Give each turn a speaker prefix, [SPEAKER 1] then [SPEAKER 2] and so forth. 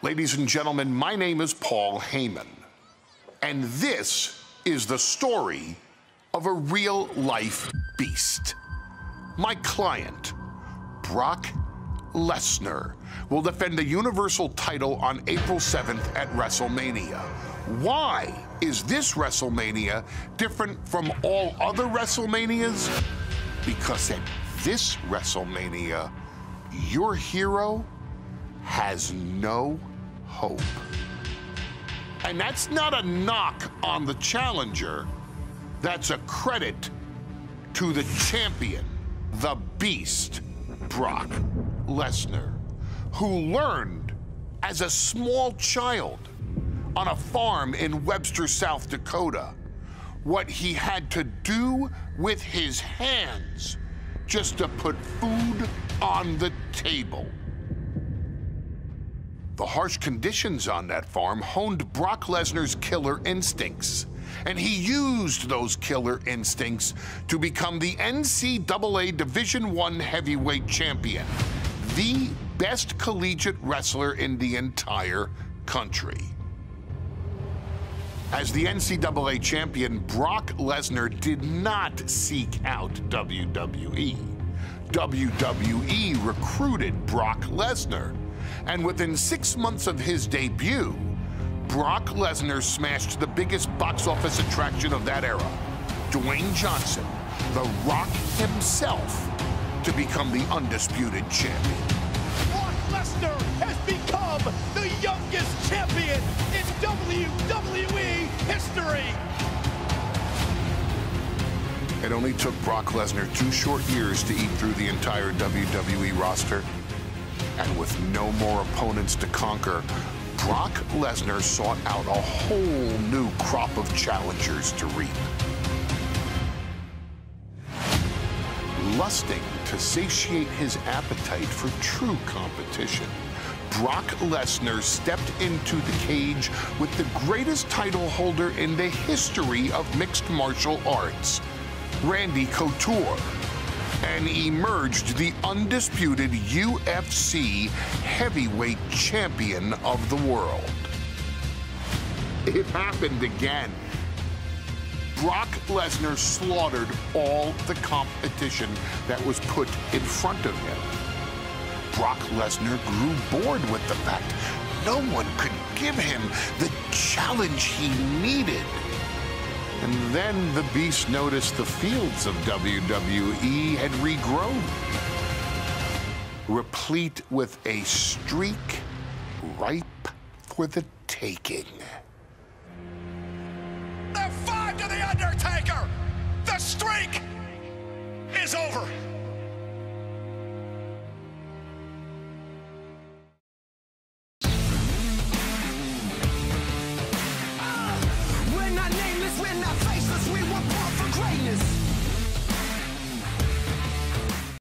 [SPEAKER 1] Ladies and gentlemen, my name is Paul Heyman, and this is the story of a real life beast. My client, Brock Lesnar, will defend the Universal title on April 7th at WrestleMania. Why is this WrestleMania different from all other WrestleManias? Because at this WrestleMania, your hero has no hope. And that's not a knock on the challenger. That's a credit to the champion, the beast, Brock Lesnar, who learned as a small child on a farm in Webster, South Dakota, what he had to do with his hands just to put food on the table. The harsh conditions on that farm honed Brock Lesnar's killer instincts, and he used those killer instincts to become the NCAA Division I heavyweight champion, the best collegiate wrestler in the entire country. As the NCAA champion, Brock Lesnar did not seek out WWE. WWE recruited Brock Lesnar and within six months of his debut, Brock Lesnar smashed the biggest box office attraction of that era, Dwayne Johnson, The Rock himself, to become the undisputed champion.
[SPEAKER 2] Brock Lesnar has become the youngest champion in WWE history.
[SPEAKER 1] It only took Brock Lesnar two short years to eat through the entire WWE roster and with no more opponents to conquer, Brock Lesnar sought out a whole new crop of challengers to reap. Lusting to satiate his appetite for true competition, Brock Lesnar stepped into the cage with the greatest title holder in the history of mixed martial arts, Randy Couture and emerged the undisputed UFC heavyweight champion of the world. It happened again. Brock Lesnar slaughtered all the competition that was put in front of him. Brock Lesnar grew bored with the fact no one could give him the challenge he needed. And then the beast noticed the fields of WWE had regrown, replete with a streak ripe for the taking.
[SPEAKER 2] We're not